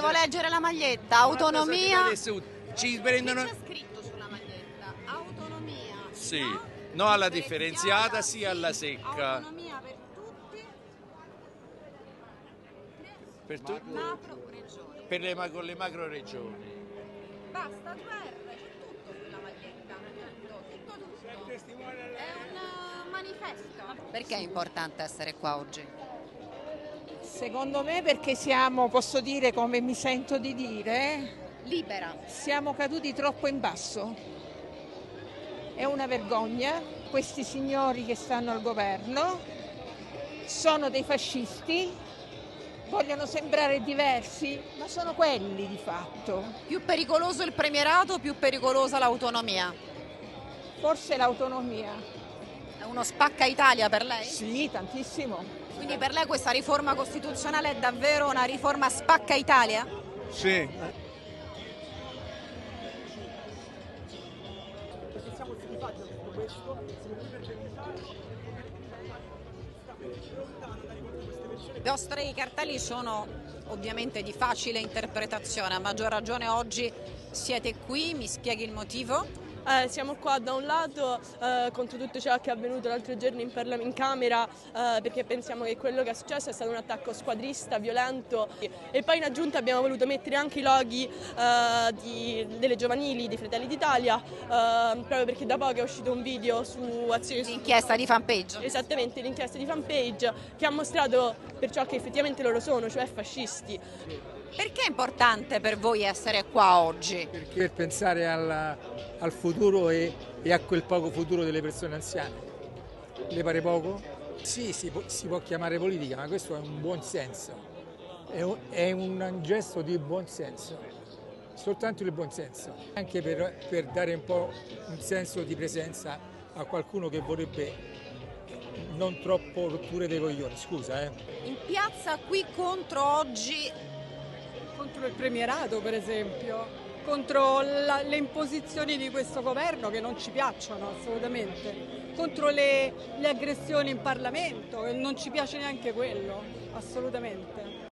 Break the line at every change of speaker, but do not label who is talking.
volevo leggere la maglietta, autonomia.
Ci prendono...
C'è scritto sulla maglietta? Autonomia.
Sì,
no?
no alla differenziata, sì alla secca.
Autonomia per tutti.
Per, tutti,
Macro regioni.
per le, ma- con le macro regioni.
Basta due R, c'è tutto sulla maglietta. Tutto, tutto, tutto. È un manifesto. Perché è importante essere qua oggi?
Secondo me perché siamo, posso dire come mi sento di dire,
Libera.
siamo caduti troppo in basso. È una vergogna, questi signori che stanno al governo sono dei fascisti, vogliono sembrare diversi, ma sono quelli di fatto.
Più pericoloso il premierato, più pericolosa l'autonomia.
Forse l'autonomia.
È uno spacca Italia per lei?
Sì, tantissimo.
Quindi per lei questa riforma costituzionale è davvero una riforma spacca Italia?
Sì.
I vostri cartelli sono ovviamente di facile interpretazione, a maggior ragione oggi siete qui, mi spieghi il motivo?
Eh, siamo qua da un lato eh, contro tutto ciò che è avvenuto l'altro giorno in, Parla- in Camera eh, perché pensiamo che quello che è successo è stato un attacco squadrista, violento e poi in aggiunta abbiamo voluto mettere anche i loghi eh, di- delle giovanili di Fratelli d'Italia eh, proprio perché da poco è uscito un video su azioni
L'inchiesta di fanpage.
Esattamente, l'inchiesta di fanpage che ha mostrato per ciò che effettivamente loro sono, cioè fascisti.
Perché è importante per voi essere qua oggi?
Perché per pensare alla- al futuro e, e a quel poco futuro delle persone anziane. Le pare poco? Sì, si può, si può chiamare politica, ma questo è un buon senso. È un, è un gesto di buon senso, soltanto il buon senso. Anche per, per dare un po' un senso di presenza a qualcuno che vorrebbe non troppo rotture dei coglioni, scusa eh.
In piazza qui contro oggi
contro il premierato per esempio, contro la- le imposizioni di questo governo che non ci piacciono assolutamente, contro le, le aggressioni in Parlamento, che non ci piace neanche quello, assolutamente.